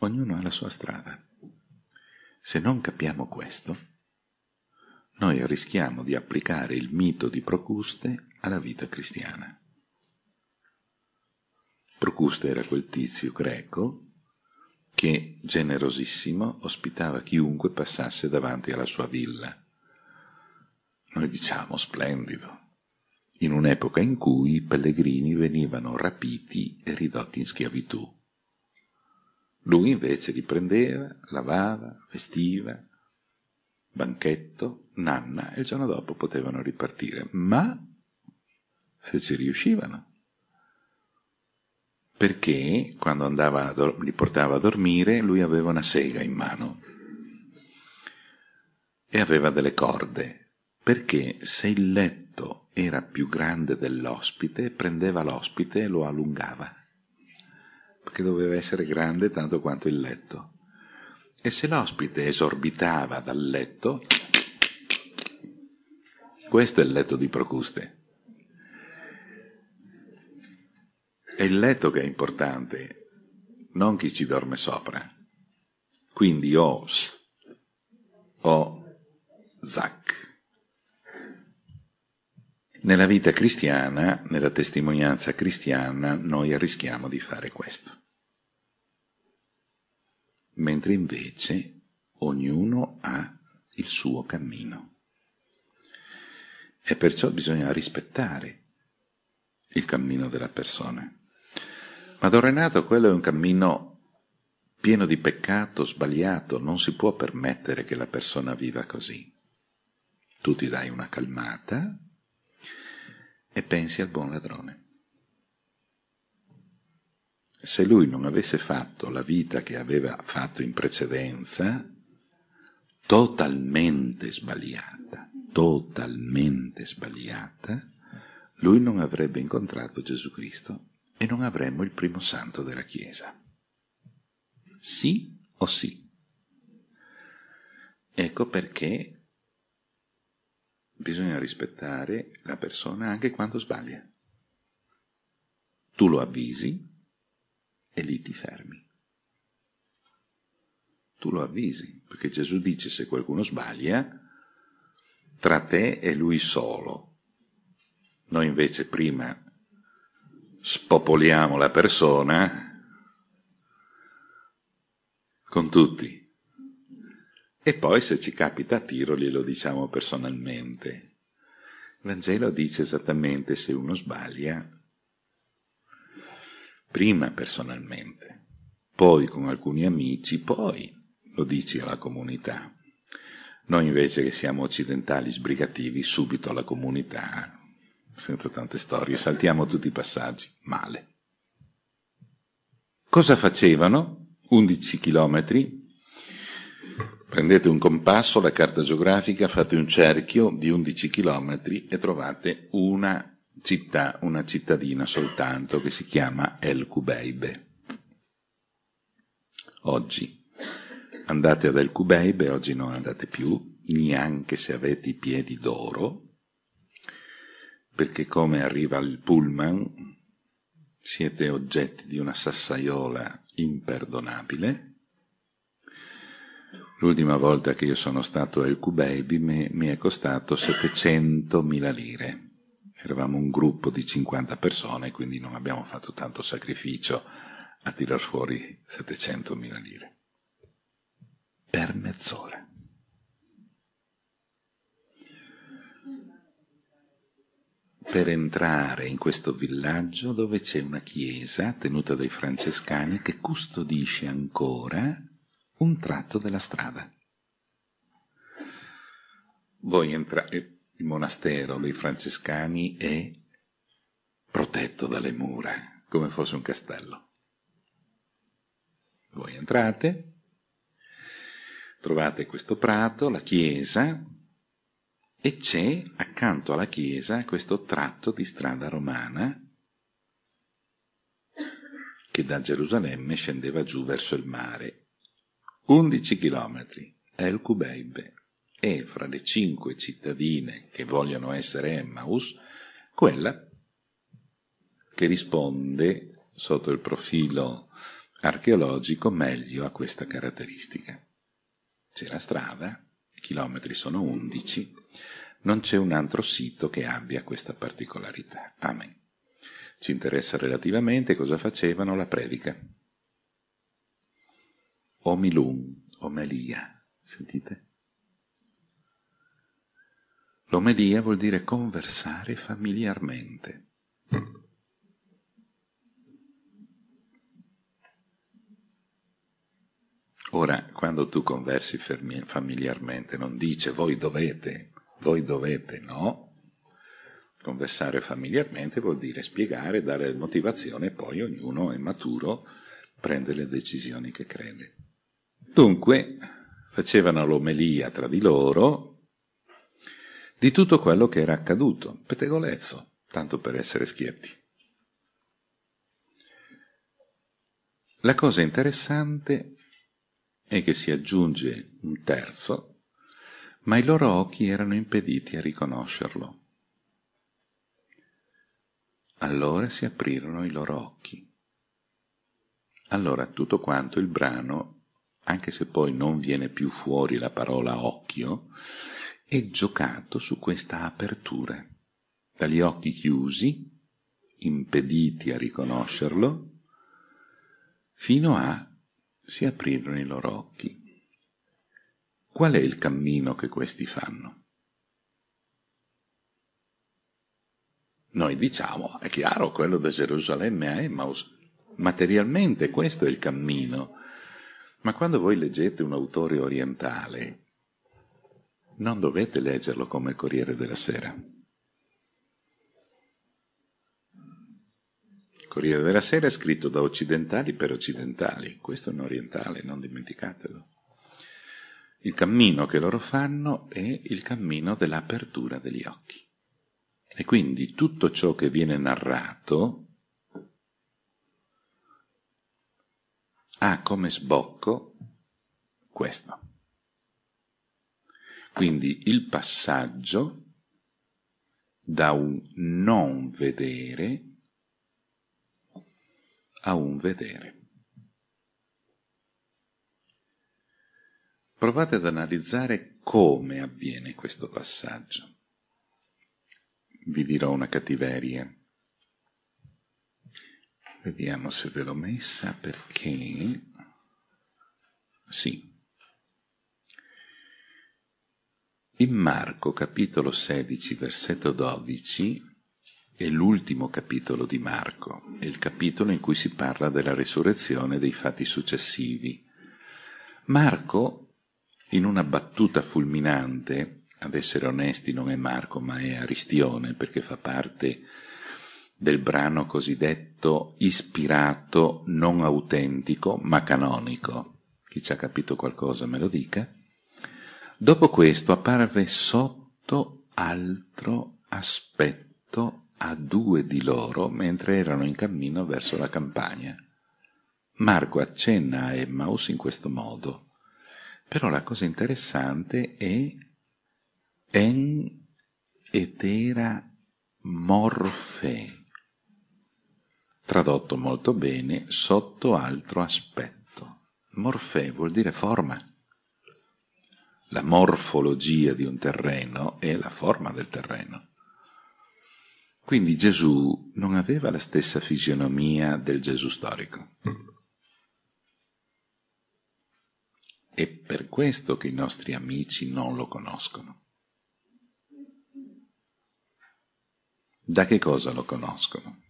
ognuno ha la sua strada. Se non capiamo questo, noi rischiamo di applicare il mito di Procuste alla vita cristiana. Procuste era quel tizio greco che, generosissimo, ospitava chiunque passasse davanti alla sua villa. Noi diciamo splendido, in un'epoca in cui i pellegrini venivano rapiti e ridotti in schiavitù. Lui invece li prendeva, lavava, vestiva, banchetto, nanna, e il giorno dopo potevano ripartire. Ma se ci riuscivano. Perché quando andava, li portava a dormire, lui aveva una sega in mano e aveva delle corde, perché se il letto era più grande dell'ospite, prendeva l'ospite e lo allungava perché doveva essere grande tanto quanto il letto. E se l'ospite esorbitava dal letto, questo è il letto di Procuste. È il letto che è importante, non chi ci dorme sopra. Quindi o o zac. Nella vita cristiana, nella testimonianza cristiana, noi rischiamo di fare questo. Mentre invece ognuno ha il suo cammino. E perciò bisogna rispettare il cammino della persona. Ma Don Renato, quello è un cammino pieno di peccato, sbagliato, non si può permettere che la persona viva così. Tu ti dai una calmata, e pensi al buon ladrone. Se lui non avesse fatto la vita che aveva fatto in precedenza, totalmente sbagliata, totalmente sbagliata, lui non avrebbe incontrato Gesù Cristo e non avremmo il primo santo della Chiesa. Sì o sì? Ecco perché bisogna rispettare la persona anche quando sbaglia. Tu lo avvisi e lì ti fermi. Tu lo avvisi, perché Gesù dice se qualcuno sbaglia, tra te e lui solo. Noi invece prima spopoliamo la persona con tutti e poi se ci capita a tiro glielo diciamo personalmente. Il Vangelo dice esattamente se uno sbaglia, prima personalmente, poi con alcuni amici, poi lo dici alla comunità. Noi invece che siamo occidentali sbrigativi, subito alla comunità, senza tante storie, saltiamo tutti i passaggi, male. Cosa facevano? 11 chilometri Prendete un compasso, la carta geografica, fate un cerchio di 11 km e trovate una città, una cittadina soltanto che si chiama El Kubeibe. Oggi andate ad El Kubeibe, oggi non andate più, neanche se avete i piedi d'oro, perché come arriva il pullman siete oggetti di una sassaiola imperdonabile L'ultima volta che io sono stato al Kubaby mi, mi è costato 700.000 lire. Eravamo un gruppo di 50 persone, quindi non abbiamo fatto tanto sacrificio a tirar fuori 700.000 lire. Per mezz'ora. per entrare in questo villaggio dove c'è una chiesa tenuta dai francescani che custodisce ancora un tratto della strada. Voi entrate, il monastero dei francescani è protetto dalle mura, come fosse un castello. Voi entrate, trovate questo prato, la chiesa, e c'è accanto alla chiesa questo tratto di strada romana che da Gerusalemme scendeva giù verso il mare 11 chilometri è il Kubeib e fra le cinque cittadine che vogliono essere Emmaus, quella che risponde sotto il profilo archeologico meglio ha questa caratteristica. C'è la strada, i chilometri sono 11, non c'è un altro sito che abbia questa particolarità. Amen. Ci interessa relativamente cosa facevano la predica. Omilum, omelia, sentite? L'omelia vuol dire conversare familiarmente. Ora, quando tu conversi familiarmente, non dice voi dovete, voi dovete, no. Conversare familiarmente vuol dire spiegare, dare motivazione e poi ognuno è maturo, prende le decisioni che crede. Dunque, facevano l'omelia tra di loro di tutto quello che era accaduto, pettegolezzo, tanto per essere schietti. La cosa interessante è che si aggiunge un terzo, ma i loro occhi erano impediti a riconoscerlo. Allora si aprirono i loro occhi. Allora tutto quanto il brano, anche se poi non viene più fuori la parola occhio, è giocato su questa apertura. Dagli occhi chiusi, impediti a riconoscerlo, fino a si aprirono i loro occhi. Qual è il cammino che questi fanno? Noi diciamo, è chiaro, quello da Gerusalemme a Emmaus. Materialmente questo è il cammino. Ma quando voi leggete un autore orientale, non dovete leggerlo come Corriere della Sera. Corriere della Sera è scritto da occidentali per occidentali, questo è un orientale, non dimenticatelo. Il cammino che loro fanno è il cammino dell'apertura degli occhi. E quindi tutto ciò che viene narrato ha come sbocco questo. Quindi il passaggio da un non vedere a un vedere. Provate ad analizzare come avviene questo passaggio. Vi dirò una cattiveria. Vediamo se ve l'ho messa perché... Sì. In Marco capitolo 16 versetto 12 è l'ultimo capitolo di Marco, è il capitolo in cui si parla della risurrezione e dei fatti successivi. Marco, in una battuta fulminante, ad essere onesti non è Marco ma è Aristione perché fa parte del brano cosiddetto ispirato, non autentico, ma canonico. Chi ci ha capito qualcosa me lo dica. Dopo questo apparve sotto altro aspetto a due di loro mentre erano in cammino verso la campagna. Marco accenna a Emmaus in questo modo. Però la cosa interessante è en etera morfe, tradotto molto bene sotto altro aspetto. Morfe vuol dire forma. La morfologia di un terreno è la forma del terreno. Quindi Gesù non aveva la stessa fisionomia del Gesù storico. È per questo che i nostri amici non lo conoscono. Da che cosa lo conoscono?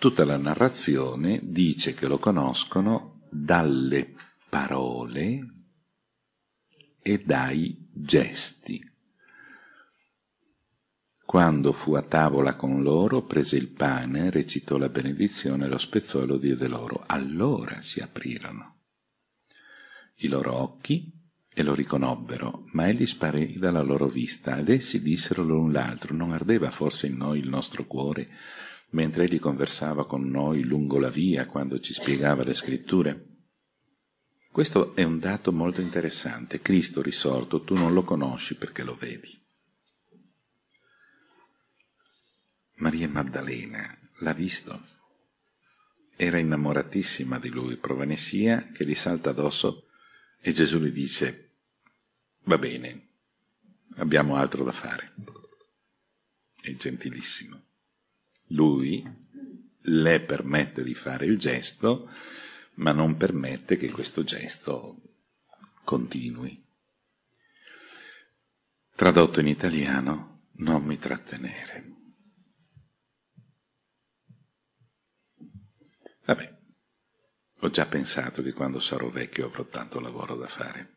Tutta la narrazione dice che lo conoscono dalle parole e dai gesti. Quando fu a tavola con loro, prese il pane, recitò la benedizione, lo spezzò e lo diede loro. Allora si aprirono i loro occhi e lo riconobbero, ma egli sparì dalla loro vista, ed essi dissero l'un l'altro, non ardeva forse in noi il nostro cuore, mentre egli conversava con noi lungo la via, quando ci spiegava le scritture? Questo è un dato molto interessante. Cristo risorto, tu non lo conosci perché lo vedi. Maria Maddalena l'ha visto era innamoratissima di lui, Provanessia, che gli salta addosso e Gesù gli dice, va bene, abbiamo altro da fare. È gentilissimo. Lui le permette di fare il gesto, ma non permette che questo gesto continui. Tradotto in italiano, non mi trattenere. Vabbè, ho già pensato che quando sarò vecchio avrò tanto lavoro da fare.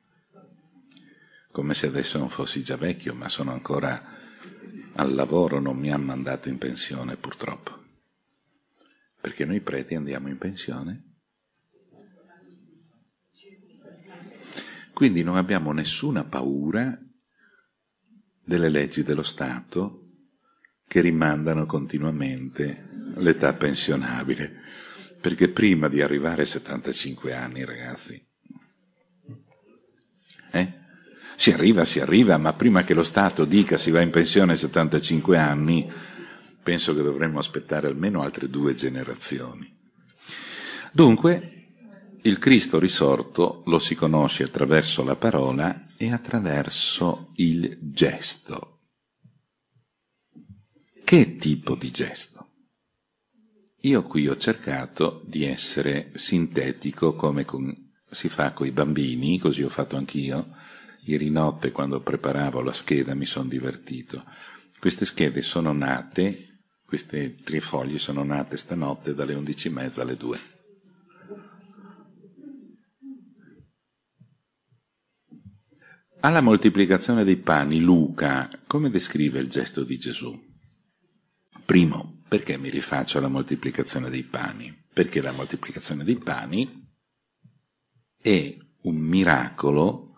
Come se adesso non fossi già vecchio, ma sono ancora al lavoro, non mi hanno mandato in pensione purtroppo. Perché noi preti andiamo in pensione? Quindi non abbiamo nessuna paura delle leggi dello Stato che rimandano continuamente l'età pensionabile perché prima di arrivare ai 75 anni, ragazzi, eh? si arriva, si arriva, ma prima che lo Stato dica si va in pensione a 75 anni, penso che dovremmo aspettare almeno altre due generazioni. Dunque, il Cristo risorto lo si conosce attraverso la parola e attraverso il gesto. Che tipo di gesto? Io qui ho cercato di essere sintetico come con, si fa con i bambini, così ho fatto anch'io. Ieri notte quando preparavo la scheda mi sono divertito. Queste schede sono nate, queste tre foglie sono nate stanotte dalle undici e mezza alle due. Alla moltiplicazione dei pani, Luca come descrive il gesto di Gesù? Primo, perché mi rifaccio alla moltiplicazione dei pani? Perché la moltiplicazione dei pani è un miracolo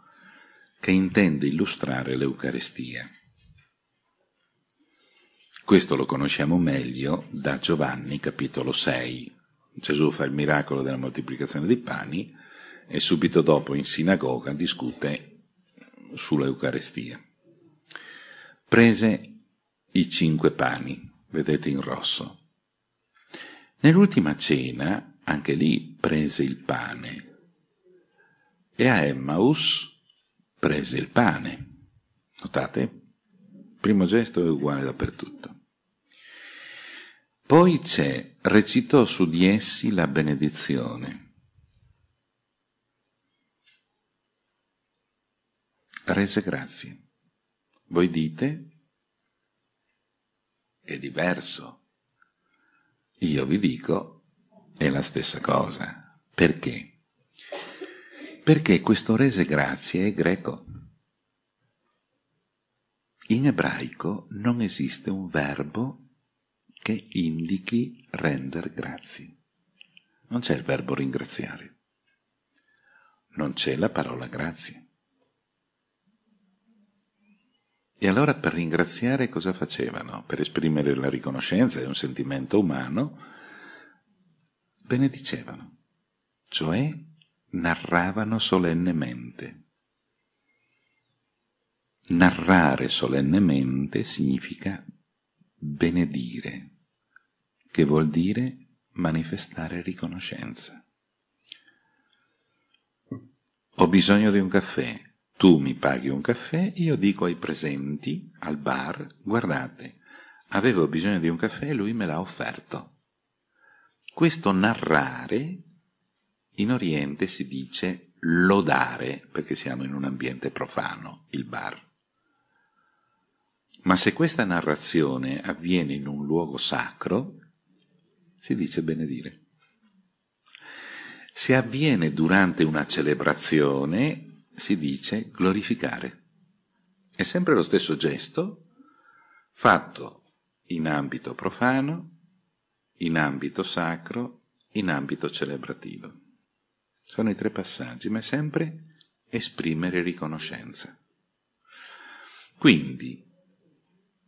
che intende illustrare l'Eucarestia. Questo lo conosciamo meglio da Giovanni capitolo 6. Gesù fa il miracolo della moltiplicazione dei pani e subito dopo in sinagoga discute sull'Eucarestia. Prese i cinque pani, vedete in rosso. Nell'ultima cena, anche lì prese il pane e a Emmaus prese il pane. Notate? Primo gesto è uguale dappertutto. Poi c'è, recitò su di essi la benedizione. Rese grazie. Voi dite, è diverso. Io vi dico, è la stessa cosa. Perché? Perché questo rese grazie è greco. In ebraico non esiste un verbo che indichi render grazie. Non c'è il verbo ringraziare. Non c'è la parola grazie. E allora per ringraziare cosa facevano? Per esprimere la riconoscenza e un sentimento umano, benedicevano, cioè narravano solennemente. Narrare solennemente significa benedire, che vuol dire manifestare riconoscenza. Ho bisogno di un caffè, tu mi paghi un caffè, io dico ai presenti al bar, guardate, avevo bisogno di un caffè e lui me l'ha offerto. Questo narrare in Oriente si dice lodare, perché siamo in un ambiente profano, il bar. Ma se questa narrazione avviene in un luogo sacro, si dice benedire. Se avviene durante una celebrazione, si dice glorificare. È sempre lo stesso gesto fatto in ambito profano, in ambito sacro, in ambito celebrativo. Sono i tre passaggi, ma è sempre esprimere riconoscenza. Quindi,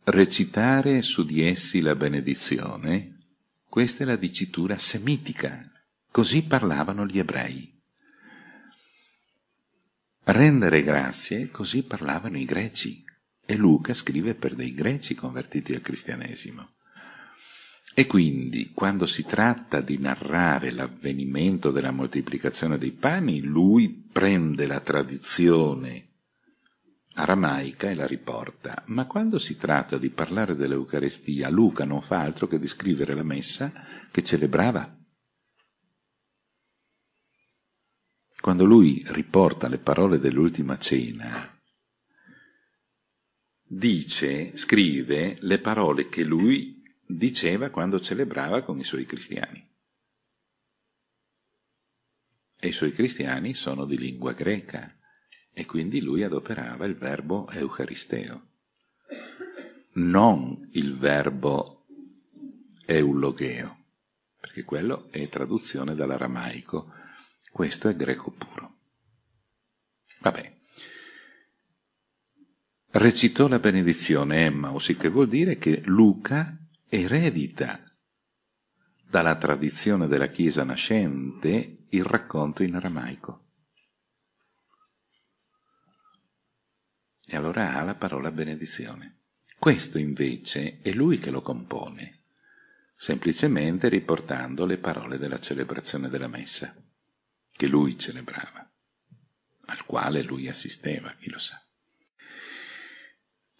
recitare su di essi la benedizione, questa è la dicitura semitica, così parlavano gli ebrei. Rendere grazie, così parlavano i greci. E Luca scrive per dei greci convertiti al cristianesimo. E quindi, quando si tratta di narrare l'avvenimento della moltiplicazione dei pani, lui prende la tradizione aramaica e la riporta, ma quando si tratta di parlare dell'Eucarestia, Luca non fa altro che descrivere la messa che celebrava. Quando lui riporta le parole dell'ultima cena, dice, scrive le parole che lui diceva quando celebrava con i suoi cristiani. E i suoi cristiani sono di lingua greca e quindi lui adoperava il verbo eucaristeo, non il verbo eulogeo, perché quello è traduzione dall'aramaico, questo è greco puro. Vabbè. Recitò la benedizione Emmaus, che vuol dire che Luca eredita dalla tradizione della Chiesa nascente il racconto in aramaico. E allora ha la parola benedizione. Questo invece è lui che lo compone, semplicemente riportando le parole della celebrazione della messa, che lui celebrava, al quale lui assisteva, chi lo sa.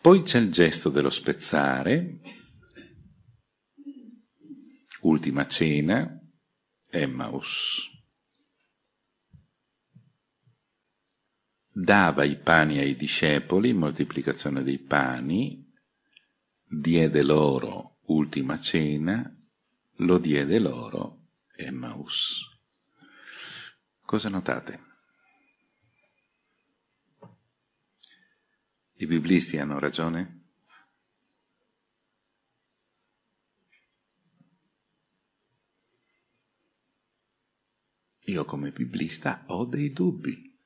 Poi c'è il gesto dello spezzare, Ultima cena, Emmaus. Dava i pani ai discepoli, moltiplicazione dei pani, diede loro ultima cena, lo diede loro Emmaus. Cosa notate? I biblisti hanno ragione? Io come biblista ho dei dubbi.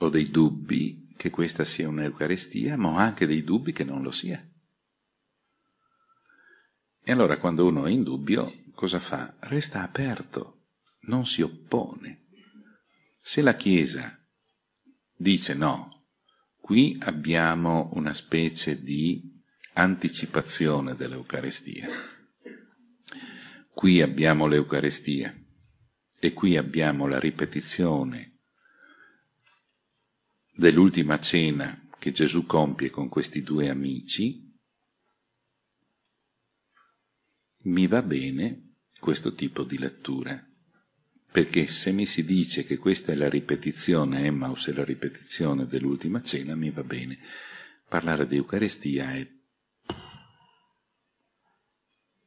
Ho dei dubbi che questa sia un'Eucarestia, ma ho anche dei dubbi che non lo sia. E allora quando uno è in dubbio, cosa fa? Resta aperto, non si oppone. Se la Chiesa dice no, qui abbiamo una specie di anticipazione dell'Eucarestia, Qui abbiamo l'Eucarestia e qui abbiamo la ripetizione dell'ultima cena che Gesù compie con questi due amici, mi va bene questo tipo di lettura, perché se mi si dice che questa è la ripetizione, Emmaus è la ripetizione dell'ultima cena, mi va bene. Parlare di Eucaristia è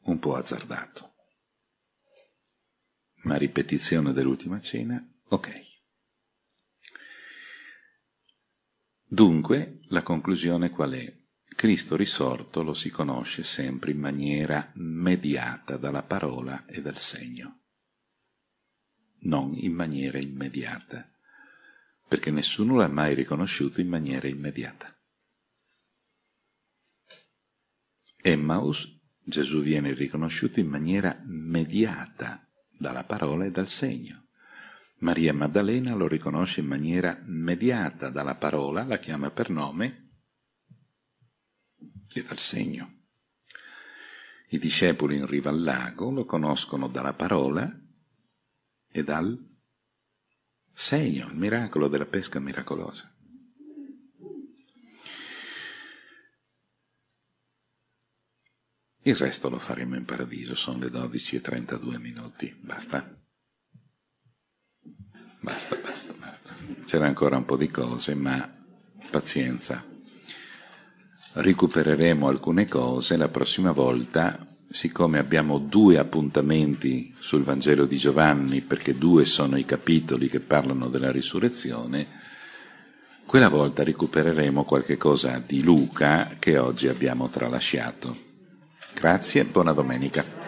un po' azzardato ma ripetizione dell'ultima cena, ok. Dunque, la conclusione qual è? Cristo risorto lo si conosce sempre in maniera mediata dalla parola e dal segno, non in maniera immediata, perché nessuno l'ha mai riconosciuto in maniera immediata. Emmaus, Gesù viene riconosciuto in maniera mediata dalla parola e dal segno. Maria Maddalena lo riconosce in maniera mediata dalla parola, la chiama per nome e dal segno. I discepoli in riva al lago lo conoscono dalla parola e dal segno, il miracolo della pesca miracolosa. Il resto lo faremo in paradiso, sono le 12 e 32 minuti. Basta? Basta, basta, basta. C'era ancora un po' di cose, ma pazienza. Recupereremo alcune cose la prossima volta, siccome abbiamo due appuntamenti sul Vangelo di Giovanni, perché due sono i capitoli che parlano della risurrezione, quella volta recupereremo qualche cosa di Luca che oggi abbiamo tralasciato. Grazie, buona domenica.